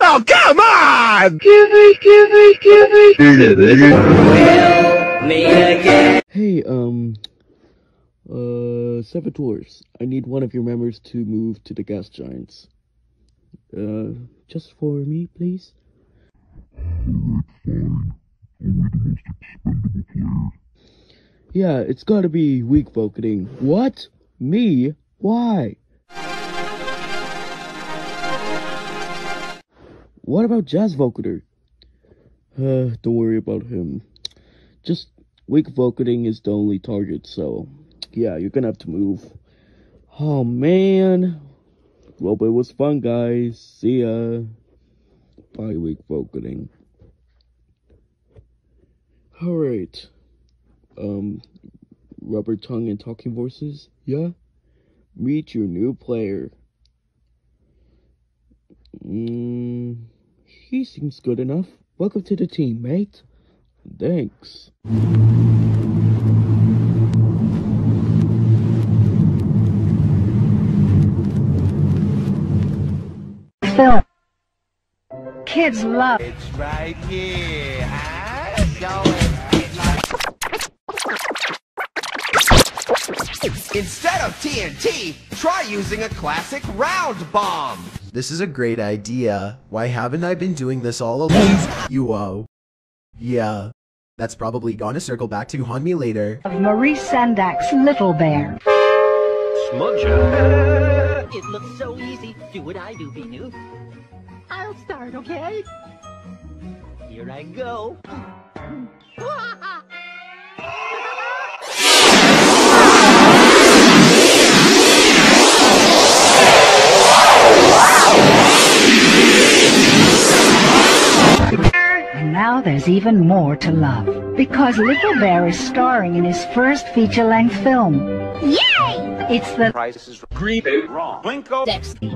Oh, come on! Hey, um, uh, Saboteurs, I need one of your members to move to the gas giants. Uh, just for me, please? Yeah, it's gotta be weak voting. What? Me? Why? What about Jazz Vocator? Uh, don't worry about him. Just weak vocating is the only target, so yeah, you're gonna have to move. Oh man. Well, it was fun, guys. See ya. Bye, week vocating. Alright. Um, rubber tongue and talking voices? Yeah? Meet your new player. Mm, he seems good enough. Welcome to the team, mate. Thanks. Film. Kids love It's right here, huh? Show it. Instead of TNT, try using a classic round bomb. This is a great idea. Why haven't I been doing this all along? you oh. Yeah. That's probably gonna circle back to haunt me later. of Maurice Sendak's Little Bear. Smudger. It looks so easy. Do what I do, Binu. I'll start, okay? Here I go. And now there's even more to love. Because Little Bear is starring in his first feature-length film. Yay! It's the prices green wrong. Blinko Dexy.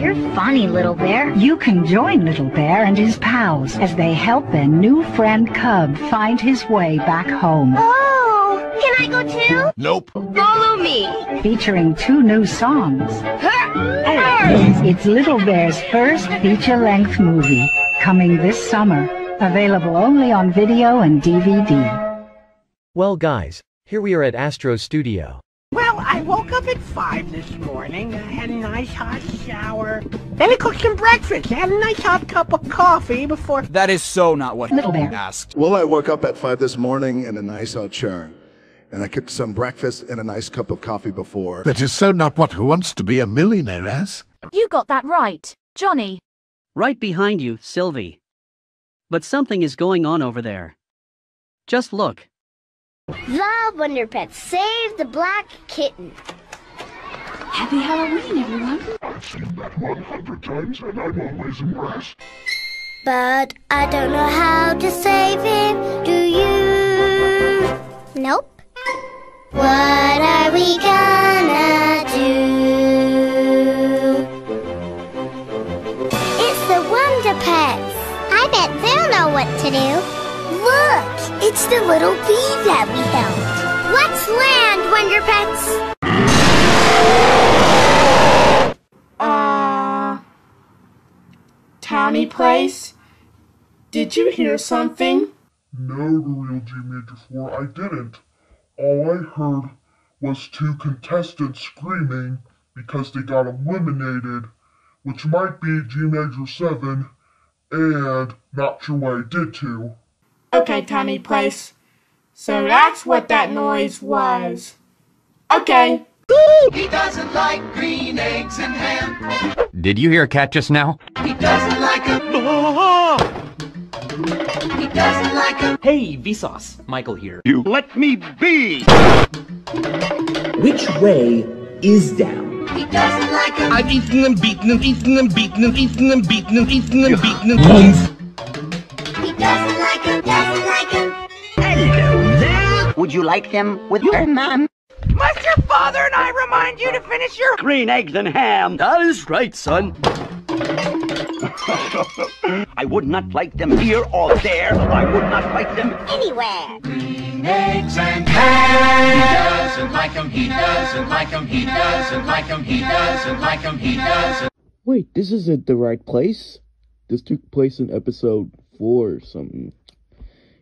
You're funny, little bear. You can join Little Bear and his pals as they help their new friend Cub find his way back home. Oh, can I go too? Nope. Follow me. Featuring two new songs. It's Little Bear's first feature-length movie, coming this summer. Available only on video and DVD. Well guys, here we are at Astro Studio. Well, I woke up at 5 this morning, I had a nice hot shower, then I cooked some breakfast, I had a nice hot cup of coffee before... That is so not what Little Bear. asked. Well, I woke up at five this morning in a nice hot shower. And I cooked some breakfast and a nice cup of coffee before. That is so not what Who Wants to Be a Millionaire asks. You got that right. Johnny. Right behind you, Sylvie. But something is going on over there. Just look. The Wonder Pets save the black kitten. Happy Halloween, everyone. I've seen that 100 times and I'm always impressed. But I don't know how to save him. Do you? Nope. What are we gonna do? It's the Wonder Pets. I bet they'll know what to do. Look, it's the little bee that we helped. Let's land, Wonder Pets. Uh... Tommy Place? Did you hear something? No, the real G Major 4, I didn't. All I heard was two contestants screaming because they got eliminated, which might be G Major 7, and not sure what I did to. Okay, Tommy Place. So that's what that noise was. Okay. He doesn't like green eggs and ham. Did you hear a cat just now? He doesn't like a. He doesn't like a. Hey, Vsauce. Michael here. You let me be. Which way is down? He doesn't like a. I've eaten them, beaten them, eaten them, beaten them, eaten them, beaten them, eaten them, beaten them. Would you like them with your mom? Must your father and I remind you to finish your Green eggs and ham. That is right, son. I would not like them here or there. I would not like them Anywhere. eggs and ham. He doesn't like 'em, he doesn't like 'em, he doesn't like 'em, he doesn't like 'em, he doesn't. Wait, this isn't the right place? This took place in episode 4 or something.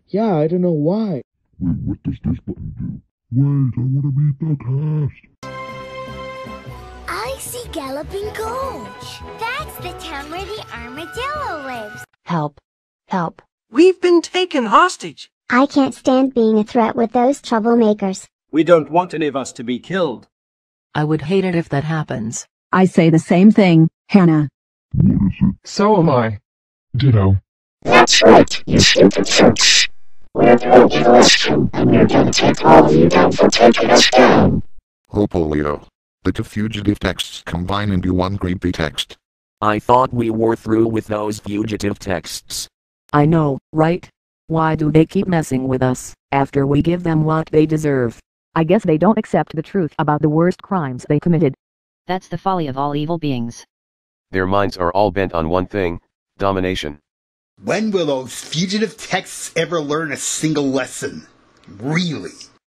Yeah, I don't know why. Wait, what does this button do? Wait, I want to meet the cast. I see Galloping Gulch. That's the town where the armadillo lives. Help. Help. We've been taken hostage. I can't stand being a threat with those troublemakers. We don't want any of us to be killed. I would hate it if that happens. I say the same thing, Hannah. So am I. Ditto. That's right, you stupid folks. We're the Evolution, and we're gonna take all of you down for taking us down. Oh polio. The two fugitive texts combine into one creepy text. I thought we were through with those fugitive texts. I know, right? Why do they keep messing with us, after we give them what they deserve? I guess they don't accept the truth about the worst crimes they committed. That's the folly of all evil beings. Their minds are all bent on one thing domination. When will those fugitive texts ever learn a single lesson? Really?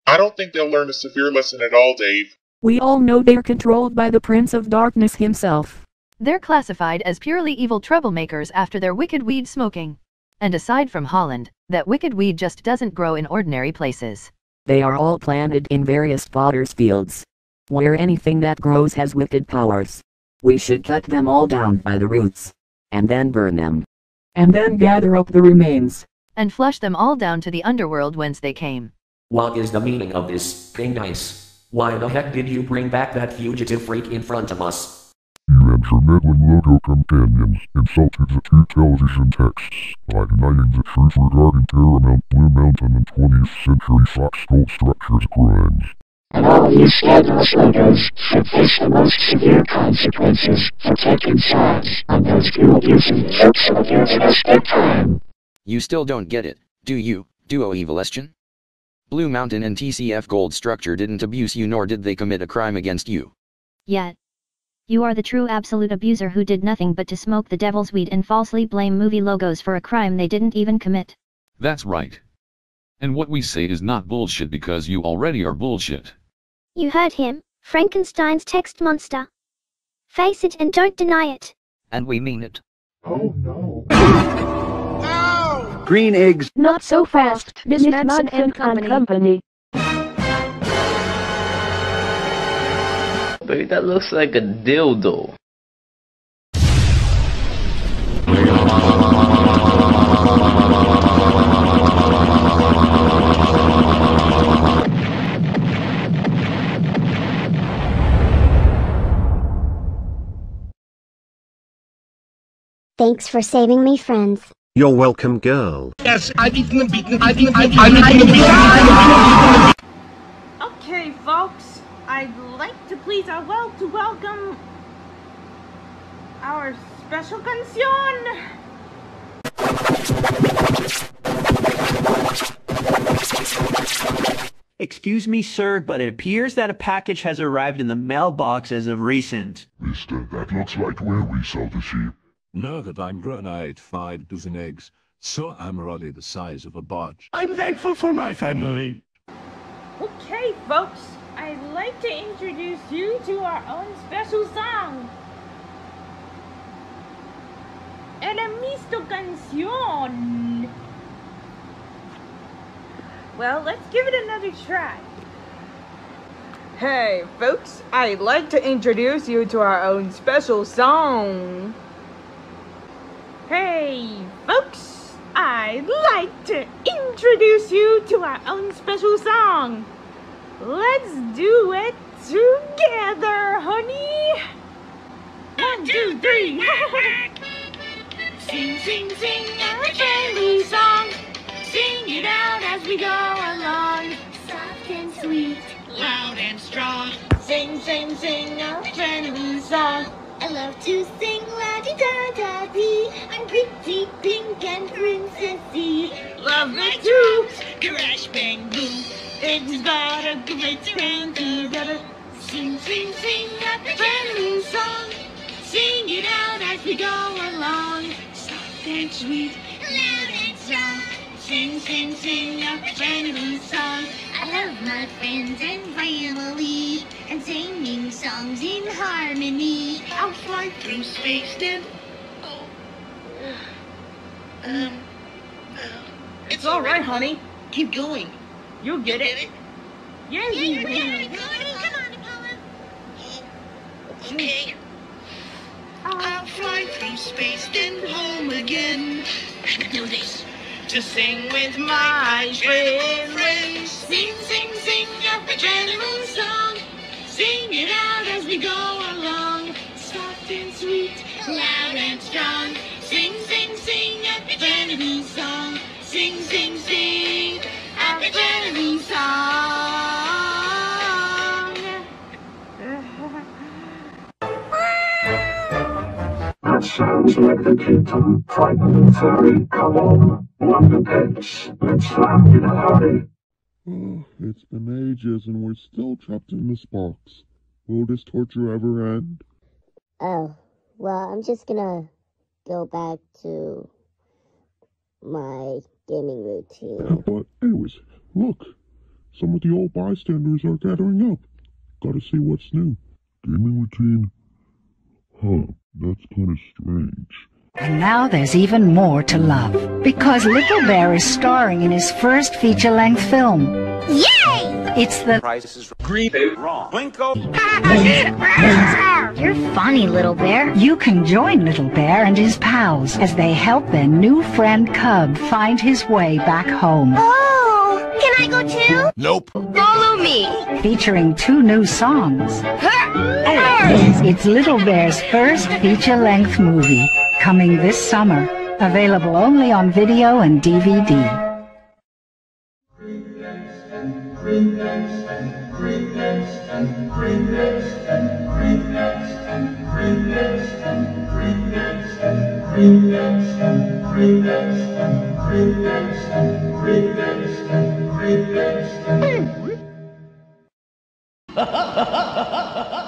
I don't think they'll learn a severe lesson at all, Dave. We all know they're controlled by the Prince of Darkness himself. They're classified as purely evil troublemakers after their wicked weed smoking. And aside from Holland, that wicked weed just doesn't grow in ordinary places. They are all planted in various fodders fields. Where anything that grows has wicked powers. We should cut them all down by the roots. And then burn them. And then gather up the remains. And flush them all down to the underworld whence they came. What is the meaning of this, King Dice? Why the heck did you bring back that fugitive freak in front of us? You and your meddling logo companions insulted the two television texts by denying the truth regarding Paramount Blue Mountain and 20th Century Fox Gold Structures crimes. And all of you scandalous logos should face the most severe consequences for taking sides on those two abusive folks who abusing us big time. You still don't get it, do you, Duo Evolution? Blue Mountain and TCF Gold Structure didn't abuse you nor did they commit a crime against you. Yet. You are the true absolute abuser who did nothing but to smoke the devil's weed and falsely blame movie logos for a crime they didn't even commit. That's right. And what we say is not bullshit because you already are bullshit. You heard him, Frankenstein's text monster. Face it and don't deny it. And we mean it. Oh no. Green eggs. Not so fast, Miss Madsen and Company. Company. Baby, that looks like a dildo. Thanks for saving me, friends. You're welcome, girl. Yes, I've eaten and beaten, I've eaten, I've eaten and beaten. Okay, folks, I'd like to please uh, well to welcome our special canción. Excuse me, sir, but it appears that a package has arrived in the mailbox as of recent. Mister, that looks like where we sell the sheep. Now that I'm grown, I ate five dozen eggs, so I'm already the size of a barge. I'm thankful for my family. Okay, folks, I'd like to introduce you to our own special song. Enemisto canción. Well, let's give it another try. Hey, folks, I'd like to introduce you to our own special song. Hey, folks, I'd like to introduce you to our own special song. Let's do it together, honey. One, two, three. sing, sing, sing a friendly song. Sing it out as we go along. Soft and sweet, loud and strong. Sing, sing, sing a friendly song. Love to sing la di da da dee. I'm pretty pink and princessy. Love it too. Crash bang boom. It's got a great sound together. Sing, sing, sing a brand new song. Sing it out as we go along. Soft and sweet, loud and strong. Sing, sing, sing a new song. I love my friends and family and singing songs in harmony. I'll fly through space then. Oh. Um. It's all right, honey. Keep going. You'll get it. Yeah, you will. Okay. I'll fly through space then home again. I can do this. To sing with my friends. Sing, sing, sing a gentleman song. Sing it out as we go along. Soft and sweet, loud and strong. Sing, sing, sing a gentleman song. Sing, sing, sing a gentleman song. Sounds like the kingdom frightening fairy. Come on, Wonder Pets. Let's land in a hurry. Oh, it's been ages and we're still trapped in this box. Will this torture ever end? Oh, well, I'm just gonna go back to my gaming routine. But anyways, look. Some of the old bystanders are gathering up. Gotta see what's new. Gaming routine? Huh, that's kinda strange. And now there's even more to love. Because Little Bear is starring in his first feature length film. Yay! It's the Price is green. Wrong. Winkle. You're funny, Little Bear. You can join Little Bear and his pals as they help their new friend Cub find his way back home. Oh, can I go too? Nope. Follow me. Featuring two new songs. Her, It's Little Bear's first feature length movie, coming this summer. Available only on video and DVD. Ha ha ha ha!